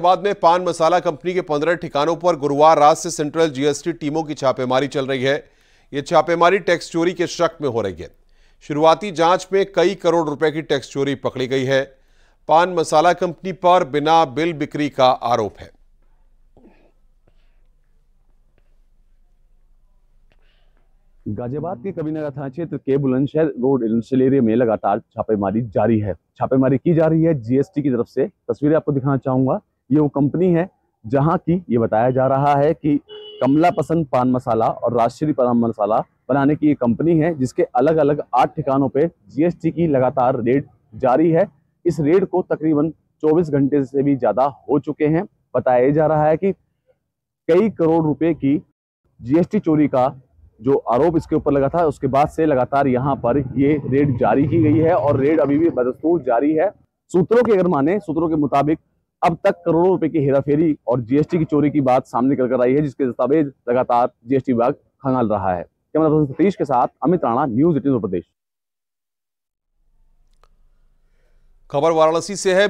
बाद में पान मसाला कंपनी के पंद्रह ठिकानों पर गुरुवार रात से सेंट्रल जीएसटी टीमों की छापेमारी चल रही है। यह छापेमारी टैक्स चोरी के शक में हो रही है। शुरुआती जाँच में कई करोड़ रुपए की टैक्स चोरी पकड़ी गई है। पान मसाला कंपनी पर बिना बिल बिक्री का आरोप है। गाजियाबाद के कबीनगर थाना क्षेत्र के बुलंदशहर रोड एरिया में लगातार छापेमारी जारी है। छापेमारी की जा रही है जीएसटी की तरफ़ से। तस्वीरें आपको दिखाना चाहूँगा। ये वो कंपनी है, जहाँ की ये बताया जा रहा है कि कमला पसंद पान मसाला और राष्ट्रीय पान मसाला बनाने की ये कंपनी है, जिसके अलग अलग आठ ठिकानों पे जीएसटी की लगातार रेड जारी है। इस रेड को तकरीबन 24 घंटे से भी ज़्यादा हो चुके हैं। बताया जा रहा है कि कई करोड़ रुपए की जीएसटी चोरी का जो आरोप इसके ऊपर लगा था, उसके बाद से लगातार यहाँ पर ये रेड जारी की गई है और रेड अभी भी बदस्तूर जारी है। सूत्रों के अगर माने, सूत्रों के मुताबिक अब तक करोड़ों रुपए की हेराफेरी और जीएसटी की चोरी की बात सामने निकल कर आई है, जिसके दस्तावेज़ लगातार जीएसटी विभाग खंगाल रहा है। कैमरा पर्सन सतीश के साथ अमित राणा, न्यूज़ एटीन उत्तर प्रदेश। खबर वाराणसी से है